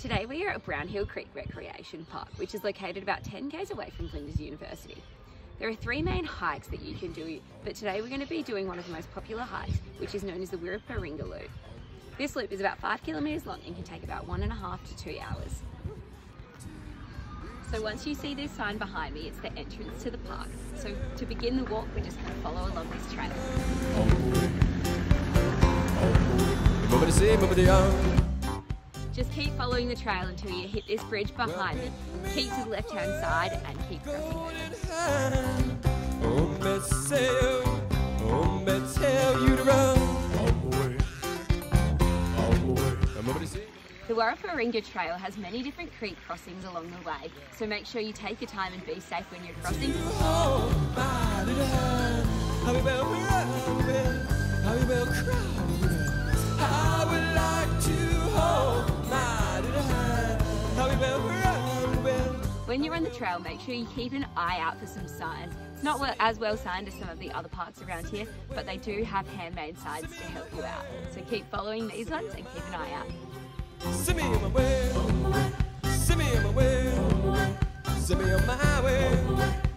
Today we are at Brownhill Creek Recreation Park, which is located about 10 k's away from Flinders University. There are three main hikes that you can do, but today we're going to be doing one of the most popular hikes, which is known as the Wirraparinga Loop. This loop is about five kilometres long and can take about one and a half to two hours. So once you see this sign behind me, it's the entrance to the park. So to begin the walk, we're just going to follow along this trail. Just keep following the trail until you hit this bridge behind me. Keep to the left hand side and keep crossing The Wirraparinga Trail has many different creek crossings along the way, so make sure you take your time and be safe when you're crossing. When you're on the trail, make sure you keep an eye out for some signs. It's not well, as well signed as some of the other parks around here, but they do have handmade signs to help you out. So keep following these ones and keep an eye out. Send me on my way. Send me on my way. Send me on my way.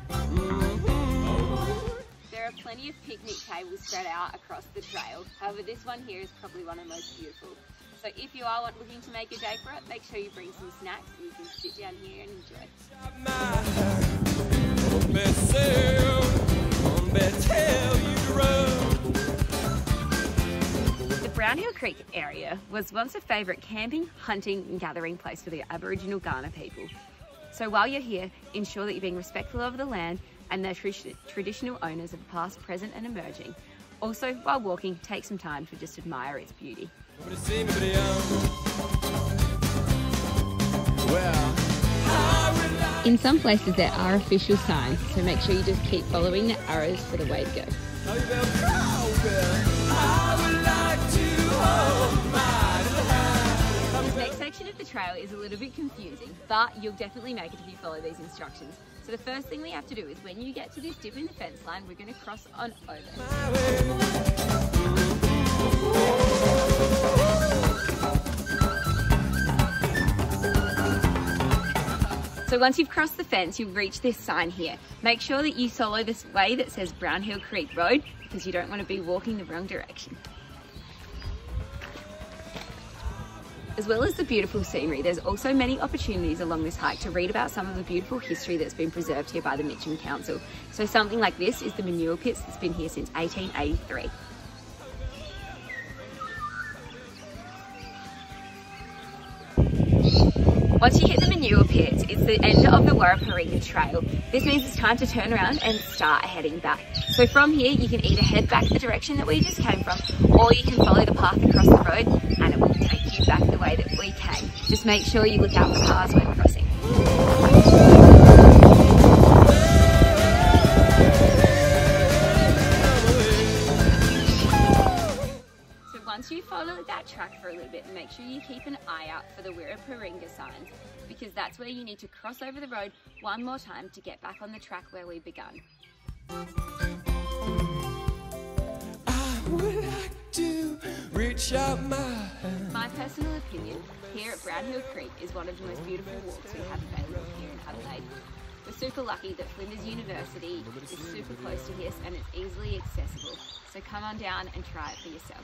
Mm-hmm. There are plenty of picnic tables spread out across the trail. However, this one here is probably one of the most beautiful. So if you are looking to make a day for it, make sure you bring some snacks and you can sit down here and enjoy. It. The Brownhill Creek area was once a favourite camping, hunting and gathering place for the Aboriginal Kaurna people. So while you're here, ensure that you're being respectful of the land and the traditional owners of past, present and emerging. Also, while walking, take some time to just admire its beauty. In some places there are official signs, so make sure you just keep following the arrows for the way to go. This next section of the trail is a little bit confusing, but you'll definitely make it if you follow these instructions. So the first thing we have to do is when you get to this dip in the fence line, we're going to cross on over. So once you've crossed the fence, you'll reach this sign here. Make sure that you follow this way that says Brownhill Creek Road because you don't want to be walking the wrong direction. As well as the beautiful scenery, there's also many opportunities along this hike to read about some of the beautiful history that's been preserved here by the Mitcham Council. So something like this is the manure pits that's been here since 1883. Once you hit the manure pit, it's the end of the Wirraparinga Trail. This means it's time to turn around and start heading back. So from here, you can either head back the direction that we just came from, or you can follow the path across the road and it will take you back the way that we came. Just make sure you look out for cars when crossing. Follow that track for a little bit, make sure you keep an eye out for the Wirraparinga signs because that's where you need to cross over the road one more time to get back on the track where we begun. my personal opinion, here at Brownhill Creek is one of the most beautiful walks we have available here in Adelaide. We're super lucky that Flinders University is super close to us and it's easily accessible. So come on down and try it for yourself.